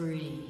spree.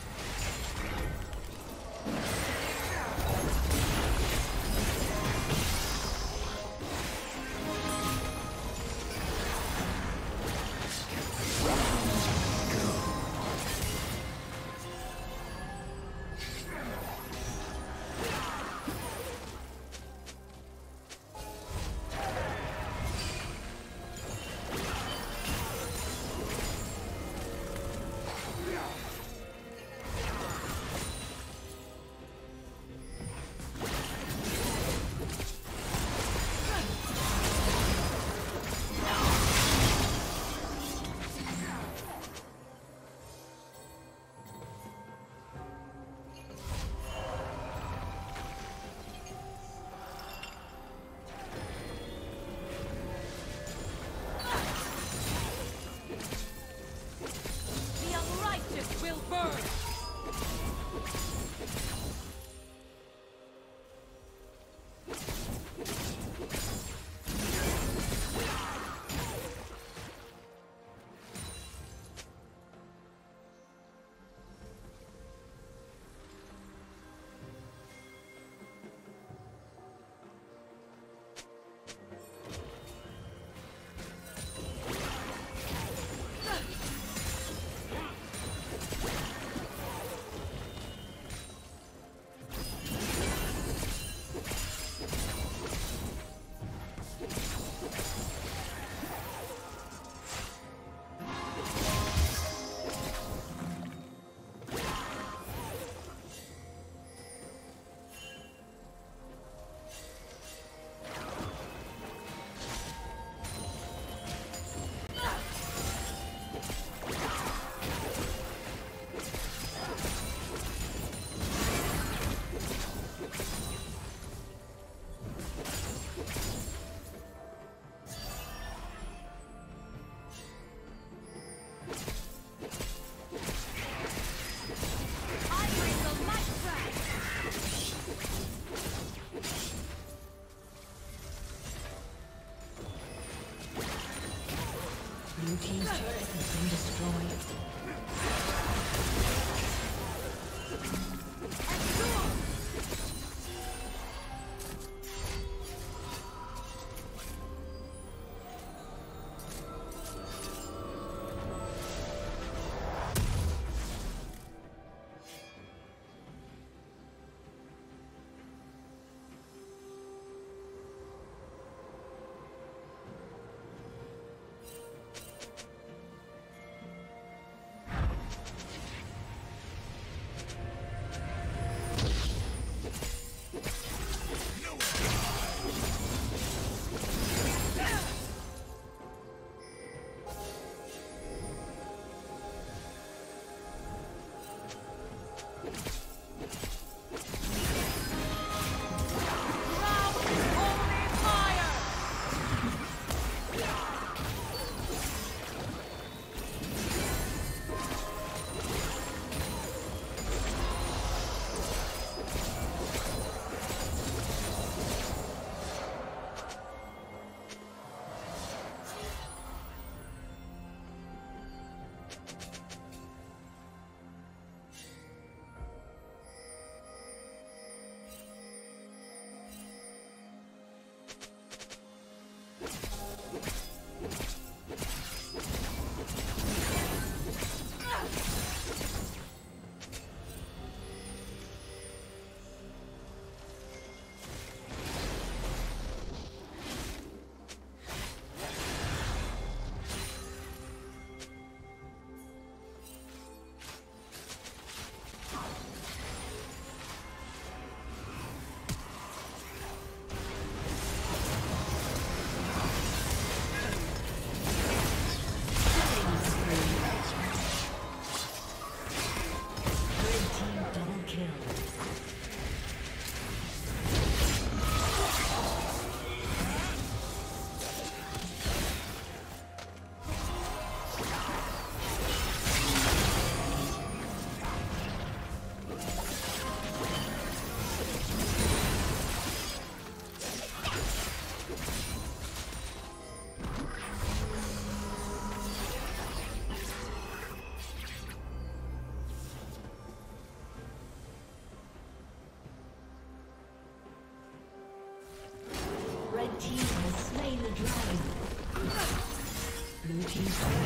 Blue team's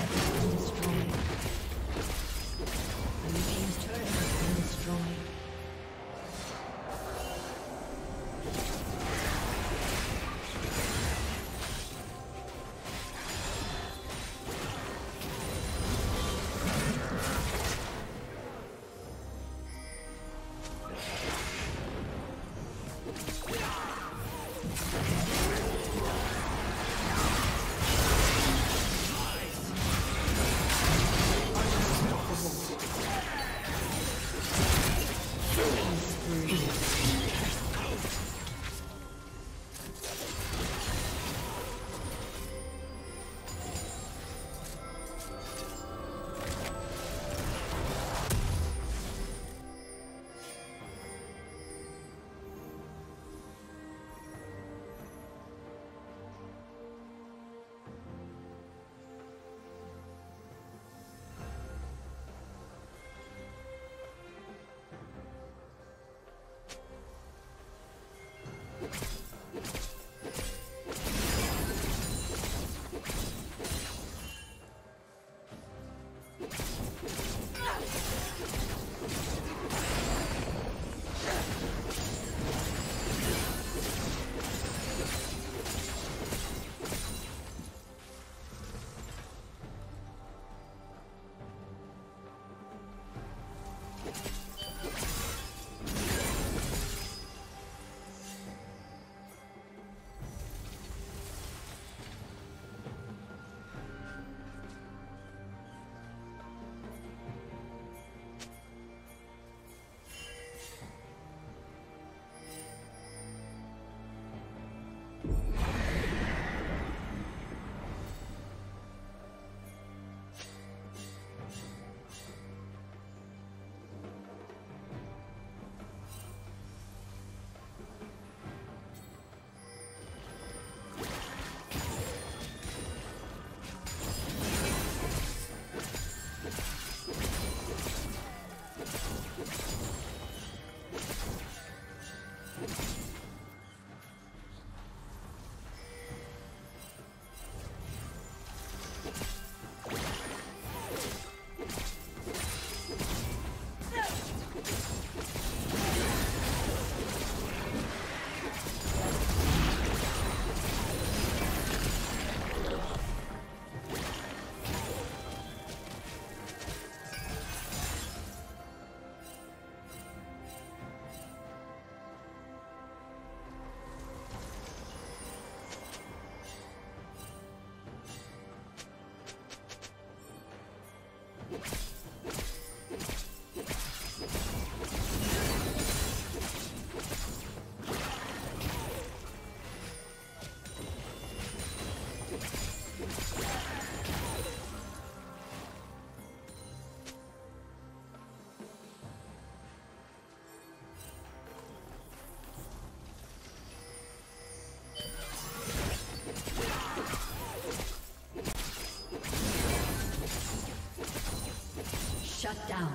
Shut down.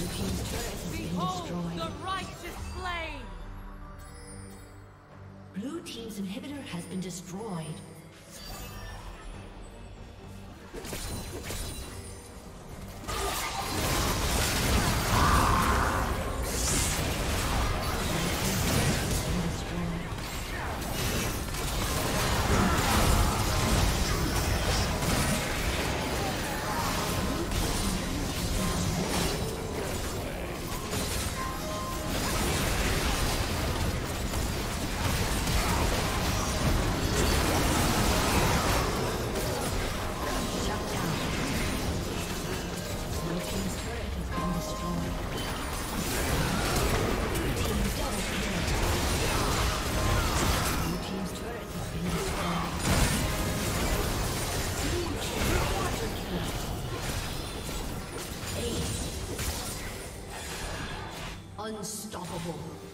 Blue Team's turret has been Behold the righteous slain! Blue Team's inhibitor has been destroyed. Unstoppable.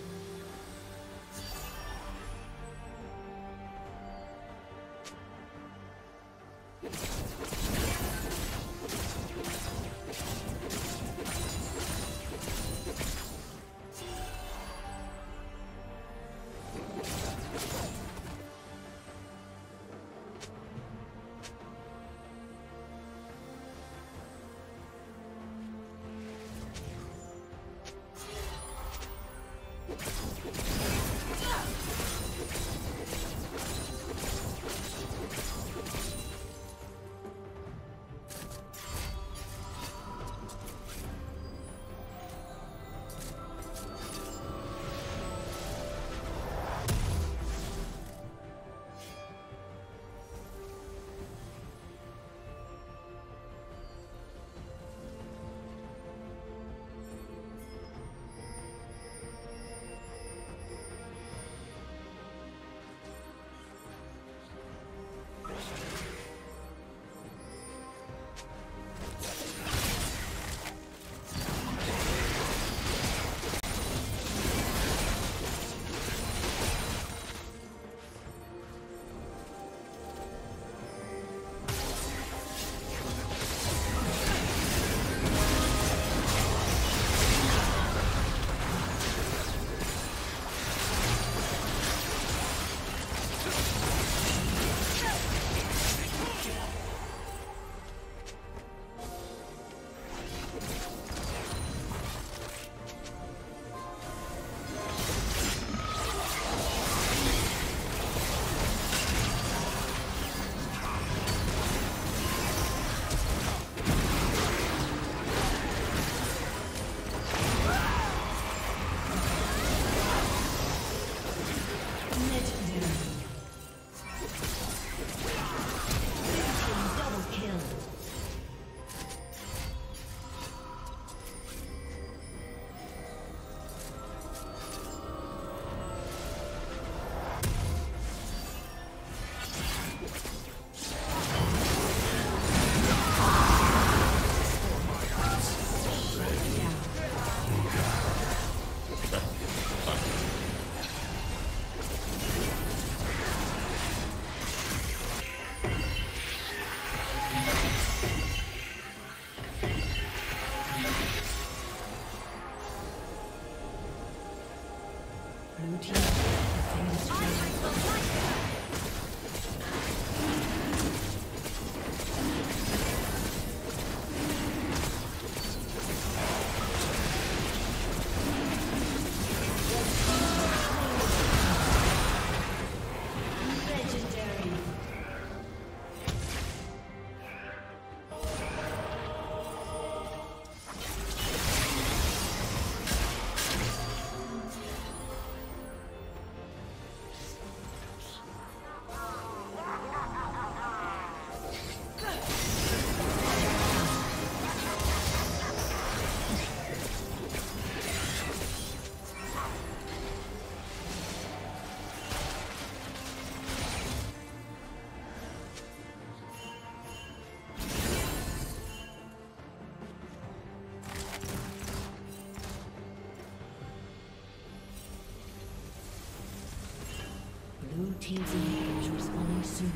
Team's inhibitor is respawning soon.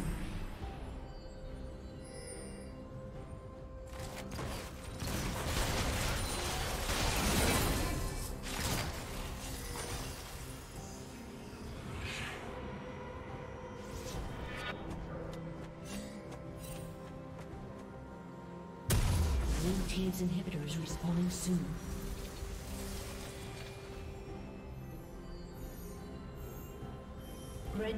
Blue team's inhibitor is respawning soon.